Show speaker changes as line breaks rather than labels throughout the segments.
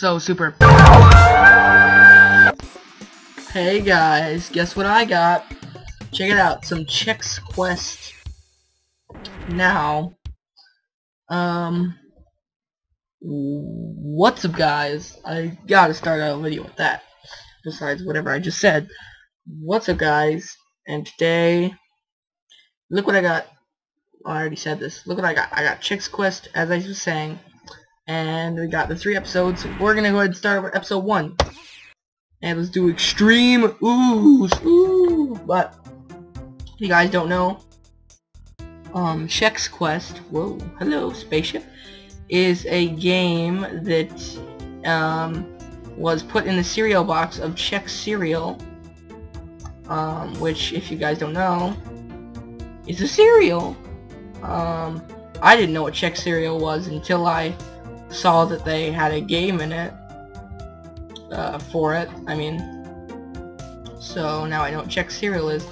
so super. Hey guys, guess what I got? Check it out, some Chex Quest. Now, um, what's up guys? I gotta start out a video with that. Besides whatever I just said. What's up guys? And today, look what I got. I already said this. Look what I got. I got Chex Quest, as I was saying. And we got the three episodes. We're gonna go ahead and start with episode one. And let's do extreme oohs, ooh. But if you guys don't know, um, Chex Quest, whoa, hello, spaceship, is a game that um, was put in the cereal box of Chex cereal, um, which, if you guys don't know, is a cereal. Um, I didn't know what Chex cereal was until I saw that they had a game in it uh, for it. I mean, so now I know what Chex cereal is.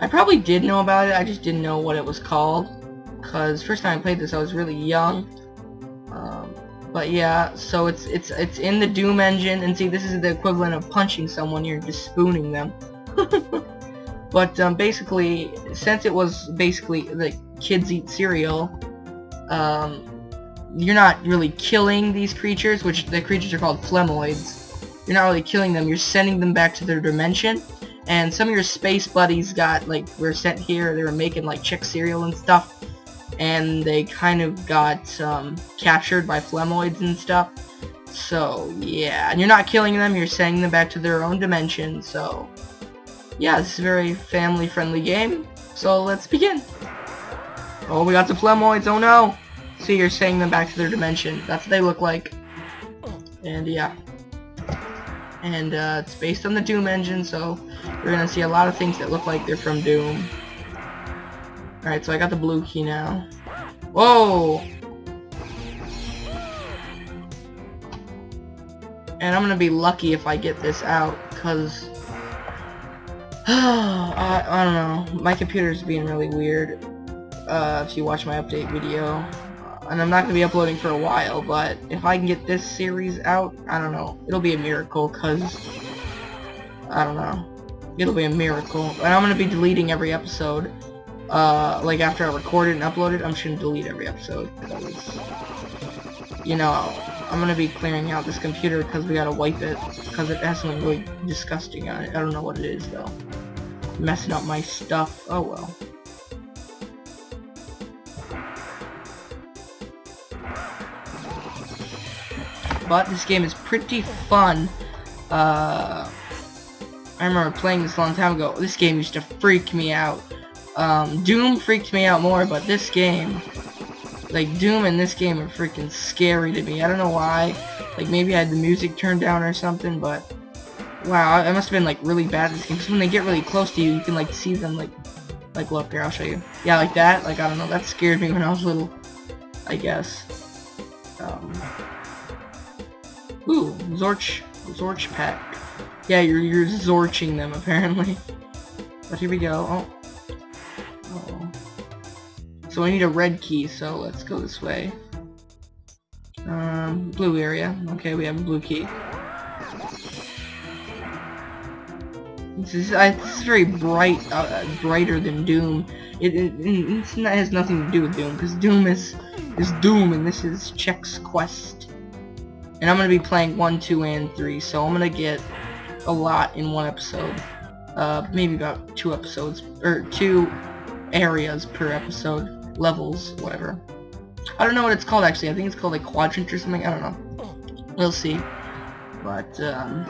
I probably did know about it, I just didn't know what it was called. Because first time I played this I was really young. Um, but yeah, so it's it's it's in the Doom engine, and see this is the equivalent of punching someone, you're just spooning them. but um, basically, since it was basically like kids eat cereal, um, you're not really killing these creatures, which the creatures are called Flemoids. You're not really killing them, you're sending them back to their dimension. And some of your space buddies got, like, were sent here, they were making, like, Chex cereal and stuff. And they kind of got, um, captured by Flemoids and stuff. So, yeah. And you're not killing them, you're sending them back to their own dimension, so... Yeah, this is a very family-friendly game. So, let's begin. Oh, we got the Flemoids, oh no! See, you're sending them back to their dimension. That's what they look like. And, yeah and uh, it's based on the Doom engine, so we're gonna see a lot of things that look like they're from Doom. Alright, so I got the blue key now. Whoa! And I'm gonna be lucky if I get this out, because... I, I don't know. My computer's being really weird. Uh, if you watch my update video and I'm not going to be uploading for a while, but if I can get this series out, I don't know, it'll be a miracle, because, I don't know, it'll be a miracle, and I'm going to be deleting every episode, uh, like after I record it and upload it, I'm just going to delete every episode, because, you know, I'm going to be clearing out this computer because we got to wipe it, because it has something really disgusting on it, I don't know what it is, though, messing up my stuff, oh well. But this game is pretty fun. Uh, I remember playing this a long time ago. This game used to freak me out. Um, Doom freaked me out more, but this game, like Doom and this game are freaking scary to me. I don't know why. Like maybe I had the music turned down or something, but wow, I must have been like really bad at this game. Because when they get really close to you, you can like see them like, like look here, I'll show you. Yeah, like that. Like I don't know, that scared me when I was little. I guess. Um, Ooh, Zorch, Zorch pack. Yeah, you're, you're Zorching them, apparently. But here we go. Oh. oh. So I need a red key, so let's go this way. Um, blue area. Okay, we have a blue key. This is, uh, this is very bright, uh, brighter than Doom. It, it, it, has nothing to do with Doom, because Doom is, is Doom, and this is Chex Quest. And I'm going to be playing 1, 2, and 3, so I'm going to get a lot in one episode. Uh, maybe about two episodes, or two areas per episode, levels, whatever. I don't know what it's called actually, I think it's called like quadrant or something, I don't know. We'll see. But, um,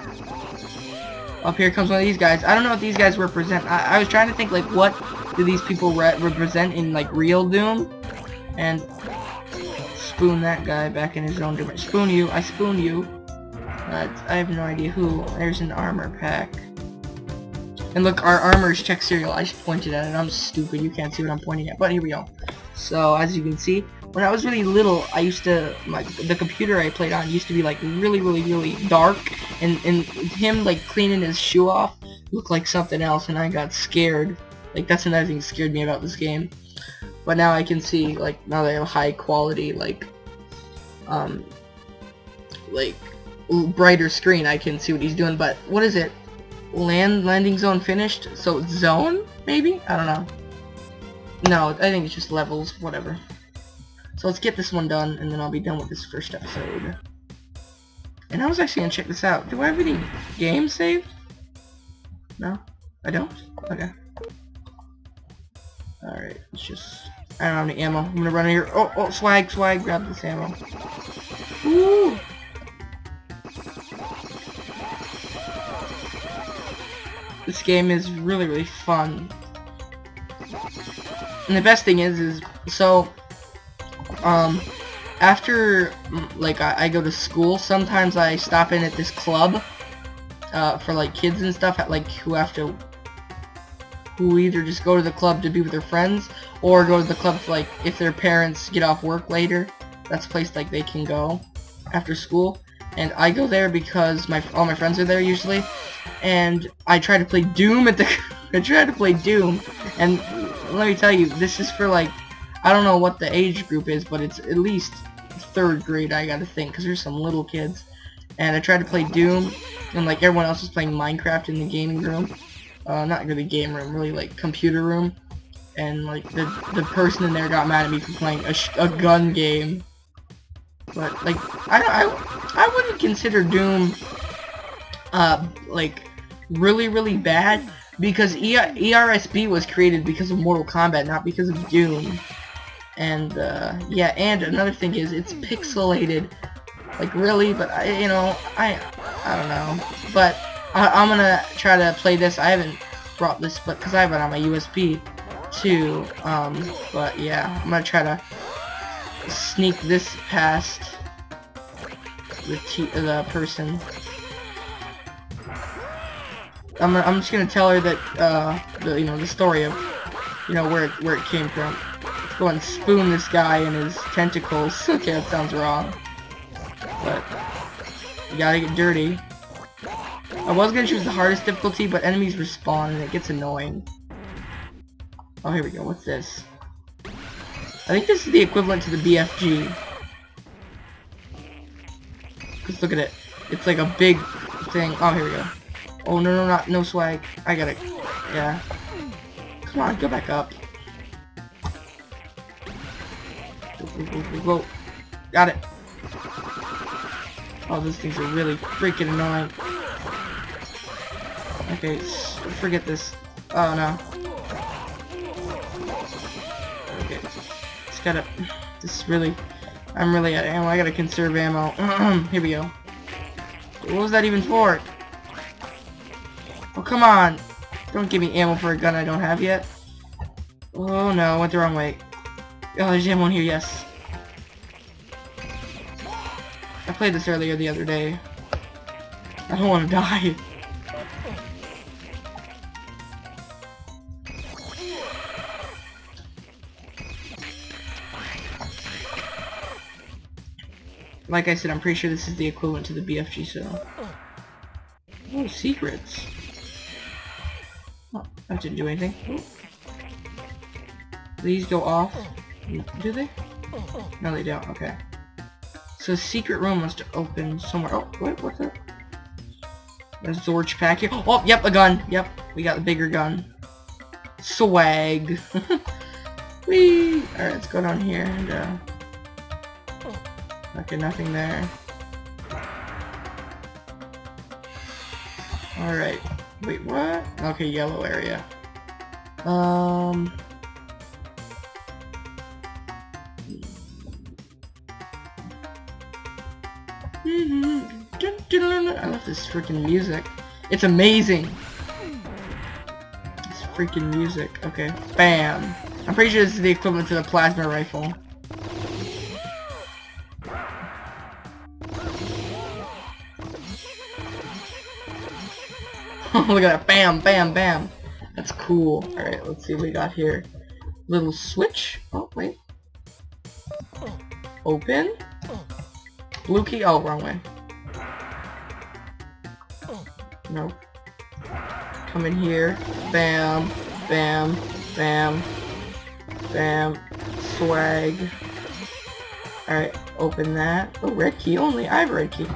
up here comes one of these guys. I don't know what these guys represent. I, I was trying to think, like, what do these people re represent in, like, real Doom? And spoon that guy back in his own different. Spoon you. I spoon you. I have no idea who. There's an armor pack. And look, our armor is Chex cereal. I just pointed at it. I'm stupid. You can't see what I'm pointing at. But here we go. So, as you can see, when I was really little, I used to, my, the computer I played on used to be, like, really, really, really dark. And, and him, like, cleaning his shoe off looked like something else, and I got scared. Like, that's another thing that scared me about this game. But now I can see, like, now they have high quality, like, um, like, brighter screen, I can see what he's doing. But what is it? Land landing zone finished. So zone maybe? I don't know. No, I think it's just levels. Whatever. So let's get this one done, and then I'll be done with this first episode. And I was actually gonna check this out. Do I have any games saved? No? I don't? Okay. Alright, let's just... I don't have any ammo. I'm gonna run here. Oh, oh, swag, swag, grab this ammo. This game is really, really fun. And the best thing is, is, so, um, after like I, I, go to school, sometimes I stop in at this club uh, for like kids and stuff, at, like who have to who either just go to the club to be with their friends or go to the club for, like if their parents get off work later. That's a place like they can go after school. And I go there because my all my friends are there usually, and I try to play Doom at the I try to play Doom, and let me tell you, this is for like I don't know what the age group is, but it's at least third grade, I gotta think, because there's some little kids. And I tried to play Doom, and like everyone else was playing Minecraft in the gaming room. Uh, not really game room, really like computer room. And like the the person in there got mad at me for playing a, a gun game. But like I I I wouldn't consider Doom uh like really really bad because e ERSB was created because of Mortal Kombat, not because of Doom. And, uh, yeah, and another thing is, it's pixelated. Like, really? But, I, you know, I, I don't know. But, I, am gonna try to play this. I haven't brought this, but, because I have it on my USB, too. Um, but, yeah, I'm gonna try to sneak this past the, t the person. I'm, I'm just gonna tell her that, uh, the, you know, the story of, you know, where it, where it came from go and spoon this guy in his tentacles. okay, that sounds wrong. But, you gotta get dirty. I was gonna choose the hardest difficulty, but enemies respawn and it gets annoying. Oh, here we go. What's this? I think this is the equivalent to the BFG. Just look at it. It's like a big thing. Oh, here we go. Oh, no, no, not, no swag. I got it. Yeah. Come on, go back up. Whoa. Got it. Oh, these things are really freaking annoying. Okay, forget this. Oh, no. Okay. Just gotta... This really... I'm really ammo. Oh, I gotta conserve ammo. Here we go. What was that even for? Oh, come on! Don't give me ammo for a gun I don't have yet. Oh no, went the wrong way. Oh, there's ammo in here, yes. I played this earlier the other day. I don't want to die. Like I said, I'm pretty sure this is the equivalent to the BFG, so... Secrets. Oh, that didn't do anything. These go off. Do they? No, they don't. Okay. So secret room must open somewhere. Oh, wait, what's that? There's Zorch pack here. Oh, yep, a gun. Yep, we got the bigger gun. Swag. Whee! Alright, let's go down here and, uh... Okay, nothing there. Alright. Wait, what? Okay, yellow area. Um... I love this freaking music. It's amazing. This freaking music. Okay. Bam. I'm pretty sure this is the equivalent to the plasma rifle. Oh, look at that. Bam, bam, bam. That's cool. Alright, let's see what we got here. Little switch. Oh, wait. Open. Blue key? Oh, wrong way. No. Come in here. Bam. Bam. Bam. Bam. Swag. Alright, open that. Oh, red key only. I have red key.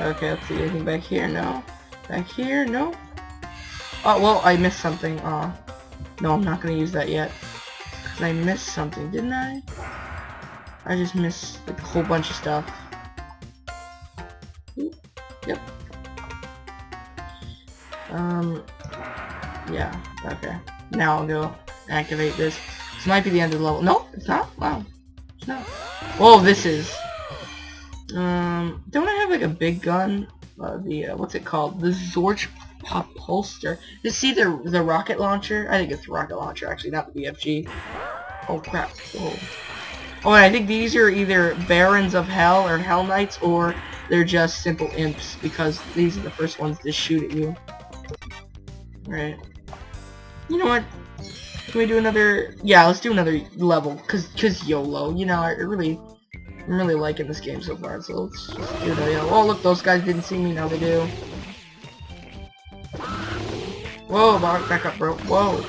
Okay, let's see, anything back here? No. Back here? No. Oh, well, I missed something. Uh, no, I'm not gonna use that yet. Cause I missed something, didn't I? I just missed like, a whole bunch of stuff. Yep. Um, yeah, okay. Now I'll go activate this. This might be the end of the level. No, it's not. Wow. It's not. Oh, this is. Um, don't I have like a big gun? Uh, the, uh, what's it called? The Zorch Holster. You see the, the rocket launcher? I think it's the rocket launcher, actually, not the BFG. Oh, crap. Oh. Oh, and I think these are either Barons of Hell or Hell Knights, or they're just simple imps, because these are the first ones to shoot at you. Right. You know what? Can we do another... Yeah, let's do another level, cause, cause YOLO. You know, I really... I'm really liking this game so far, so let's just do another Oh, look, those guys didn't see me, now they do. Whoa, back up, bro. Whoa.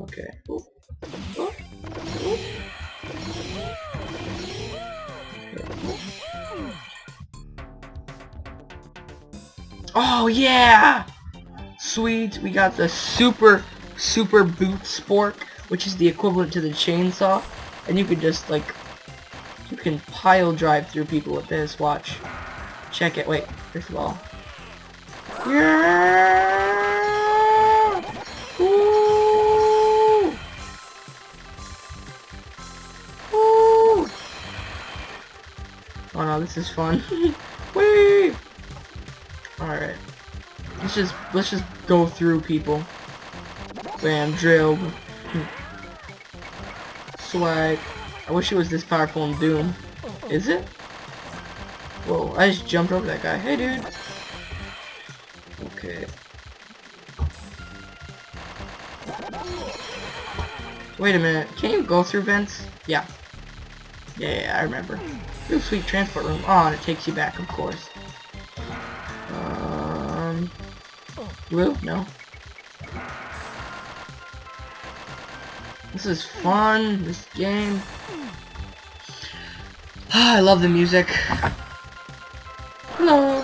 Okay. Oh yeah! Sweet, we got the super, super boot spork, which is the equivalent to the chainsaw. And you could just like, you can pile drive through people with this, watch. Check it, wait, first of all. Yeah! Ooh! Ooh! Oh no, this is fun. Whee! Alright. Let's just let's just go through people. Bam, drill. Hmm. Swag. I wish it was this powerful in Doom. Is it? Whoa, I just jumped over that guy. Hey dude. Okay. Wait a minute. Can you go through vents? Yeah. Yeah, yeah, I remember. Ooh, sweet transport room. Oh, and it takes you back, of course. Um, blue? No. This is fun, this game. I love the music. Hello.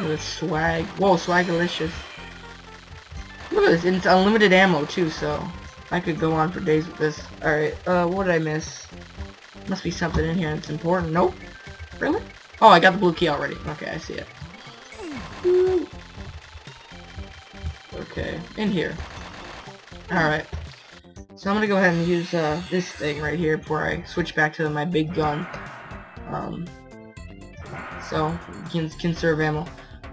The swag. Whoa, swagalicious. Look at this, it's unlimited ammo too, so I could go on for days with this. Alright, uh, what did I miss? Must be something in here that's important. Nope. Really? Oh, I got the blue key already. Okay, I see it. Okay, in here. Alright. So I'm gonna go ahead and use uh, this thing right here before I switch back to my big gun. Um, so, can conserve ammo.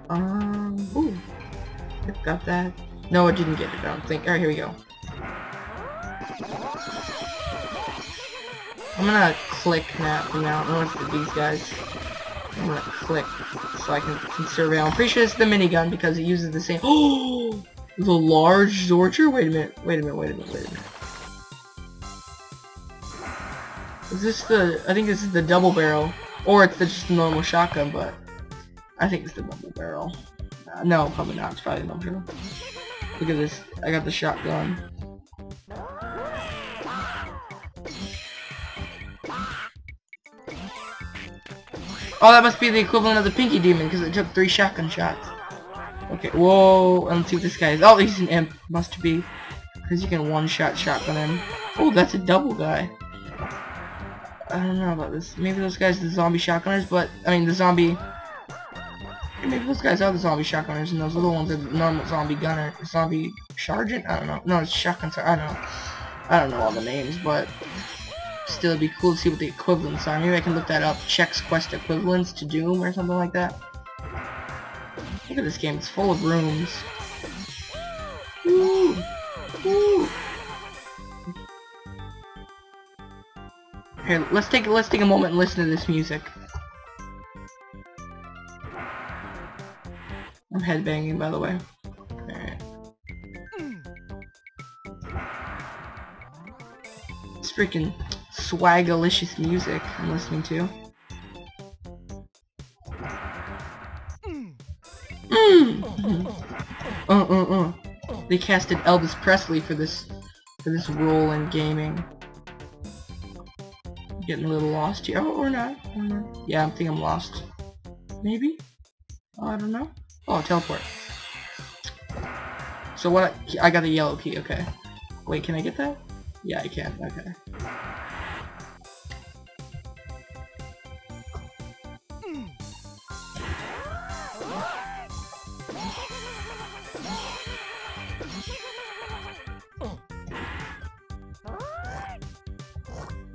Um, ooh. Got that. No, I didn't get it, I don't think. Alright, here we go. I'm gonna click now from now on for these guys. I'm gonna click so I can conserve ammo. I'm pretty sure it's the minigun because it uses the same- Oh! The large Zorcher? Wait a minute, wait a minute, wait a minute, wait a minute. Is this the- I think this is the double barrel. Or it's the just the normal shotgun, but I think it's the double barrel. Uh, no, probably not. It's probably the barrel. Look at this. I got the shotgun. Oh, that must be the equivalent of the Pinky Demon, because it took three shotgun shots. Okay, whoa, let's see what this guy is. Oh, he's an imp. Must be. Because you can one-shot shotgun him. Oh, that's a double guy. I don't know about this. Maybe those guys are the zombie shotgunners, but, I mean, the zombie... Maybe those guys are the zombie shotgunners, and those little ones are the normal zombie gunner. Zombie sergeant? I don't know. No, it's shotgun I don't know. I don't know all the names, but... Still, it'd be cool to see what the equivalents are. Maybe I can look that up. Chex Quest equivalents to Doom or something like that. Look at this game. It's full of rooms. Woo! Woo! Here, let's take let's take a moment and listen to this music. I'm headbanging, by the way. It's freaking swagalicious music I'm listening to. Mm. Uh uh uh. They casted Elvis Presley for this for this role in gaming. Getting a little lost here. Oh, or not. Or not. Yeah, I think I'm lost. Maybe? Oh, I don't know. Oh, teleport. So what? I, I got the yellow key. Okay. Wait, can I get that? Yeah, I can. Okay.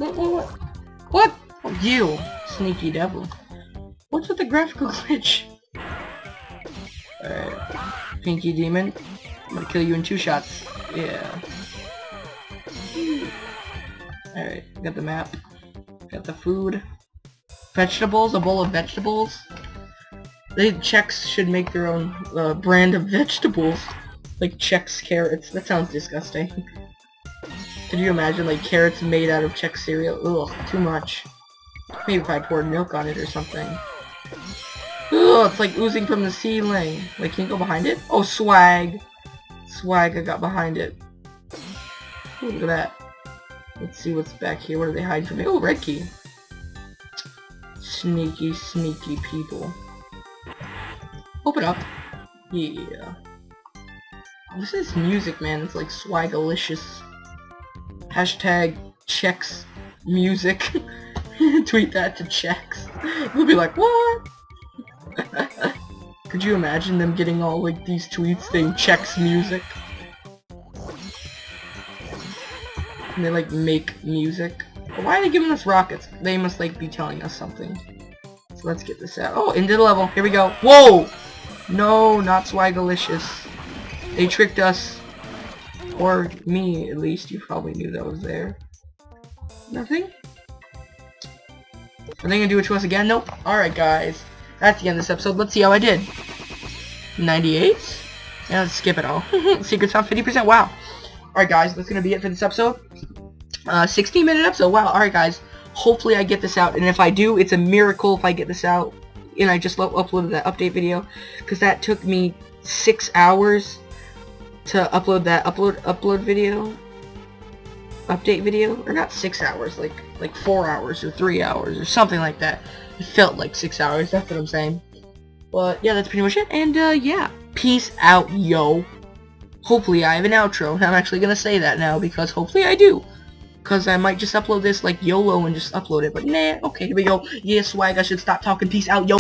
What, what, what? What? Oh, you, sneaky devil. What's with the graphical glitch? Alright. Pinky Demon. I'm gonna kill you in two shots. Yeah. Alright, got the map. Got the food. Vegetables, a bowl of vegetables. The Chex should make their own uh, brand of vegetables. Like Chex carrots. That sounds disgusting. Could you imagine like carrots made out of Chex cereal? Ugh, too much. Maybe if I poured milk on it or something. Ugh, it's like oozing from the ceiling. Wait, can you go behind it? Oh, swag. Swag, I got behind it. Ooh, look at that. Let's see what's back here. What are they hiding from me? Oh, red key. Sneaky, sneaky people. Open up. Yeah. Oh, this is music, man. It's like swagalicious. Hashtag Chex music. Tweet that to Chex. They'll be like, what? Could you imagine them getting all like these tweets saying Chex music? And they like make music. Why are they giving us rockets? They must like be telling us something. So let's get this out. Oh, into the level. Here we go. Whoa! No, not Swagalicious. They tricked us. Or me, at least. You probably knew that was there. Nothing? Are they gonna do it to us again? Nope. Alright, guys. That's the end of this episode. Let's see how I did. 98? Yeah, let's skip it all. Secret sound 50%. Wow. Alright, guys. That's gonna be it for this episode. Uh, 16 minute episode. Wow. Alright, guys. Hopefully I get this out. And if I do, it's a miracle if I get this out. And I just uploaded that update video. Because that took me six hours to upload that upload upload video update video or not six hours like like four hours or three hours or something like that. It felt like six hours that's what I'm saying. But yeah that's pretty much it and uh, yeah. Peace out yo. Hopefully I have an outro and I'm actually gonna say that now because hopefully I do. Because I might just upload this like YOLO and just upload it but nah okay here we go. Yeah swag I should stop talking. Peace out yo